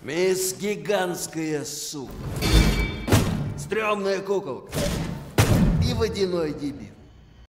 Мисс Гигантская сука. Стрёмная куколка. И водяной дебил.